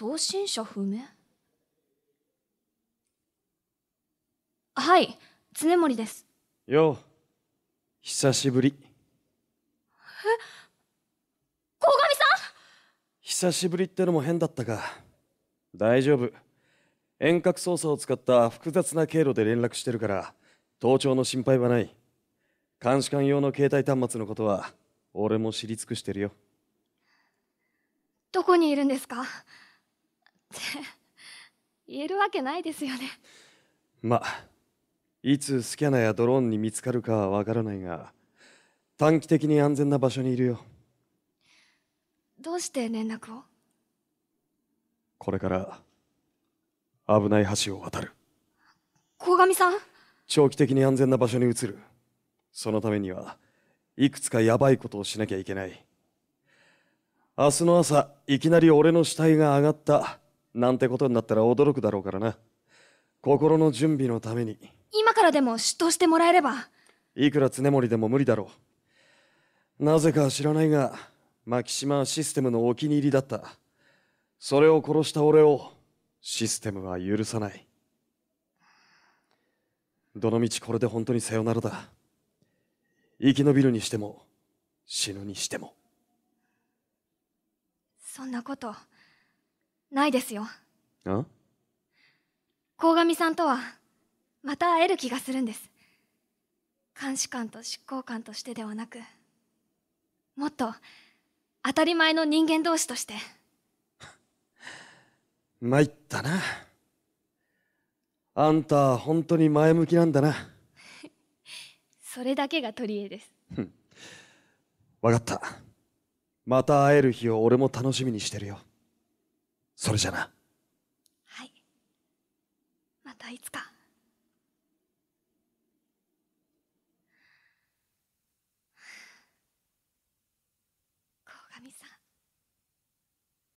送信者不明？はい常森です。よう久しぶり。鴻上さ久しぶりってのも変だったか大丈夫。遠隔操作を使った複雑な経路で連絡してるから盗聴の心配はない。監視官用の携帯端末のことは俺も知り尽くしてるよ。どこにいるんですか？言えるわけないですよね。まいつスキャナやドローンに見つかるかはわからないが短期的に安全な場所にいるよ。どうして連絡を？これから危ない橋を渡る。鴻上さん？長期的に安全な場所に移る。そのためにはいくつかヤバいことをしなきゃいけない。明日の朝いきなり俺の死体が上がったなんてことになったら驚くだろうからな。心の準備のために。今からでも出頭してもらえれば。いくら常森でも無理だろう。なぜか知らないが牧島はシステムのお気に入りだった。それを殺した俺をシステムは許さない。どのみちこれで本当にさよならだ。生き延びるにしても死ぬにしても。そんなことないですよ。あ？鴻上さんとはまた会える気がするんです。監視官と執行官としてではなくもっと当たり前の人間同士として。参ったな。あんた本当に前向きなんだな。それだけが取り柄です。わかった。また会える日を俺も楽しみにしてるよそれじゃな。はい。またいつか。鴻上さん。